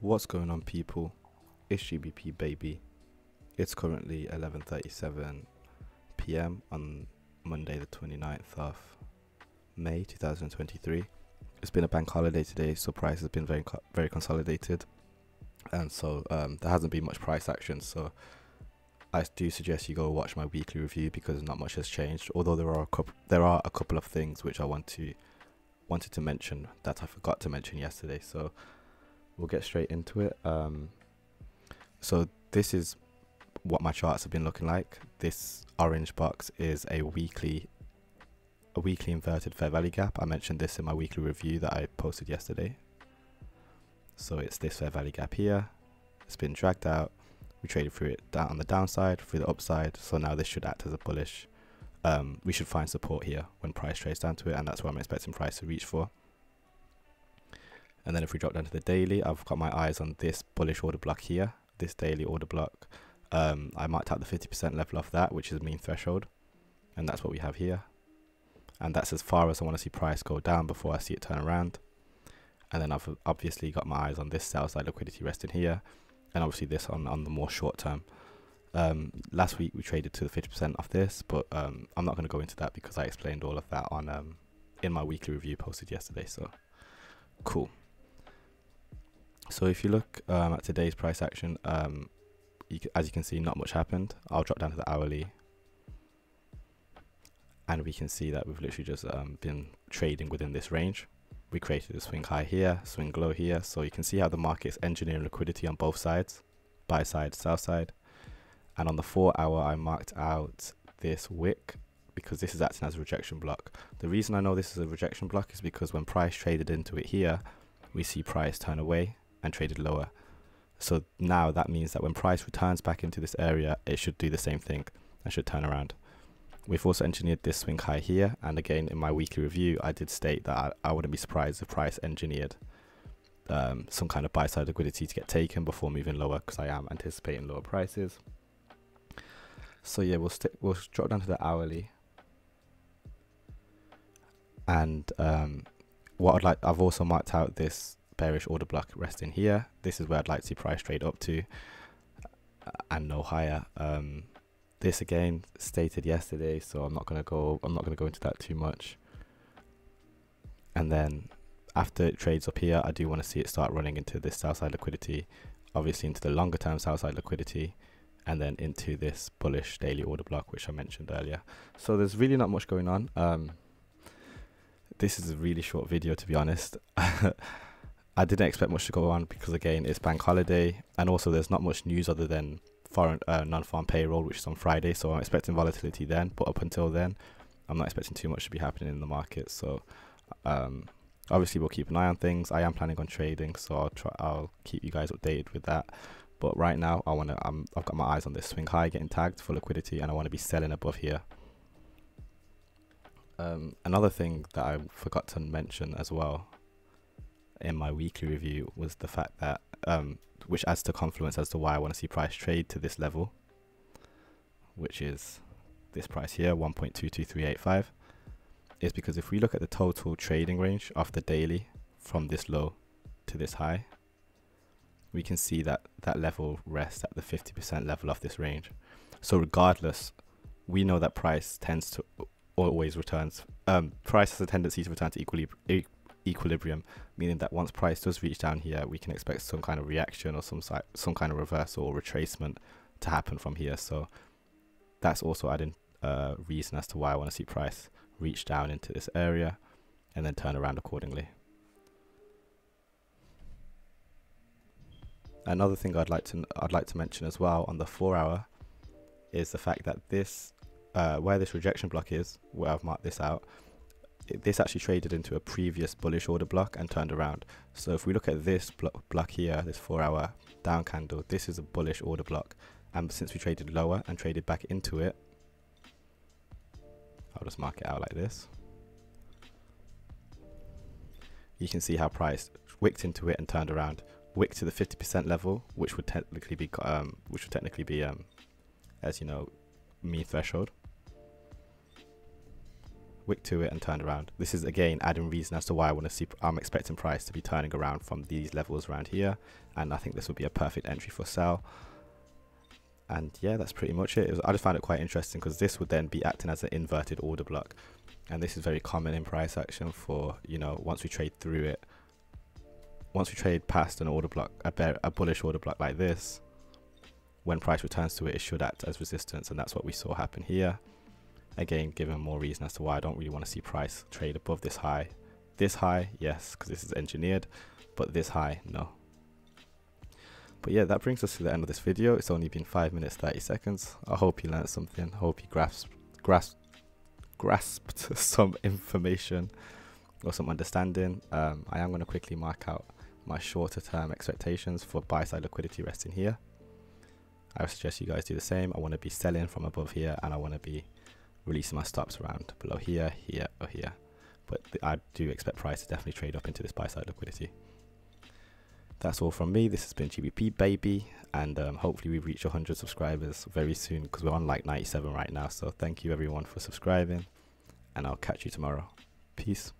What's going on, people? It's GBP baby. It's currently 11:37 p.m. on Monday, the 29th of May 2023. It's been a bank holiday today, so price has been very very consolidated, and so um, there hasn't been much price action. So I do suggest you go watch my weekly review because not much has changed. Although there are a couple there are a couple of things which I want to wanted to mention that I forgot to mention yesterday. So we'll get straight into it. Um, so this is what my charts have been looking like. This orange box is a weekly a weekly inverted fair value gap. I mentioned this in my weekly review that I posted yesterday. So it's this fair value gap here. It's been dragged out. We traded through it down on the downside, through the upside. So now this should act as a bullish. Um, we should find support here when price trades down to it, and that's what I'm expecting price to reach for. And then if we drop down to the daily, I've got my eyes on this bullish order block here, this daily order block. Um, I marked out the 50% level of that, which is mean threshold. And that's what we have here. And that's as far as I want to see price go down before I see it turn around. And then I've obviously got my eyes on this sell side liquidity resting here. And obviously this on, on the more short term. Um, last week we traded to the 50% of this, but um, I'm not going to go into that because I explained all of that on um, in my weekly review posted yesterday. So cool. So if you look um, at today's price action, um, you as you can see, not much happened. I'll drop down to the hourly, and we can see that we've literally just um, been trading within this range. We created a swing high here, swing low here, so you can see how the market's engineering liquidity on both sides, buy side, sell side. And on the four hour, I marked out this wick because this is acting as a rejection block. The reason I know this is a rejection block is because when price traded into it here, we see price turn away and traded lower. So now that means that when price returns back into this area, it should do the same thing and should turn around. We've also engineered this swing high here. And again, in my weekly review, I did state that I, I wouldn't be surprised if price engineered um, some kind of buy side liquidity to get taken before moving lower because I am anticipating lower prices. So yeah, we'll stick. We'll drop down to the hourly. And um, what I'd like, I've also marked out this bearish order block resting here. This is where I'd like to see price trade up to uh, and no higher. Um, this again stated yesterday, so I'm not gonna go. I'm not gonna go into that too much. And then after it trades up here, I do want to see it start running into this sell side liquidity, obviously into the longer term sell side liquidity, and then into this bullish daily order block, which I mentioned earlier. So there's really not much going on. Um, this is a really short video, to be honest. I didn't expect much to go on because again it's bank holiday and also there's not much news other than foreign uh, non-farm payroll which is on Friday so I'm expecting volatility then but up until then I'm not expecting too much to be happening in the market so um, obviously we'll keep an eye on things. I am planning on trading so I'll try I'll keep you guys updated with that. But right now I want to um, I've got my eyes on this swing high getting tagged for liquidity and I want to be selling above here. Um, another thing that I forgot to mention as well in my weekly review was the fact that um, which adds to confluence as to why I want to see price trade to this level, which is this price here, 1.22385, is because if we look at the total trading range of the daily from this low to this high, we can see that that level rests at the 50% level of this range. So regardless, we know that price tends to always returns. Um, price has a tendency to return to equally equilibrium, meaning that once price does reach down here, we can expect some kind of reaction or some some kind of reversal or retracement to happen from here. So that's also adding uh, reason as to why I want to see price reach down into this area and then turn around accordingly. Another thing I'd like to I'd like to mention as well on the four hour is the fact that this uh, where this rejection block is, where I've marked this out, this actually traded into a previous bullish order block and turned around. So if we look at this blo block here, this four hour down candle, this is a bullish order block. And since we traded lower and traded back into it, I'll just mark it out like this. You can see how price wicked into it and turned around. Wicked to the 50% level, which would technically be, um, which would technically be, um, as you know, mean threshold wick to it and turned around. This is again adding reason as to why I want to see. I'm expecting price to be turning around from these levels around here, and I think this would be a perfect entry for sell. And yeah, that's pretty much it. it was, I just found it quite interesting because this would then be acting as an inverted order block, and this is very common in price action for you know once we trade through it. Once we trade past an order block, a, bear, a bullish order block like this, when price returns to it, it should act as resistance, and that's what we saw happen here. Again, giving more reason as to why I don't really want to see price trade above this high. This high, yes, because this is engineered, but this high, no. But yeah, that brings us to the end of this video. It's only been 5 minutes 30 seconds. I hope you learned something. I hope you grasped, grasped, grasped some information or some understanding. Um, I am going to quickly mark out my shorter term expectations for buy side liquidity resting here. I suggest you guys do the same. I want to be selling from above here and I want to be releasing my stops around below here, here, or here. But I do expect price to definitely trade up into this buy side liquidity. That's all from me. This has been GBP Baby, and um, hopefully we reach 100 subscribers very soon because we're on like 97 right now. So thank you everyone for subscribing, and I'll catch you tomorrow. Peace.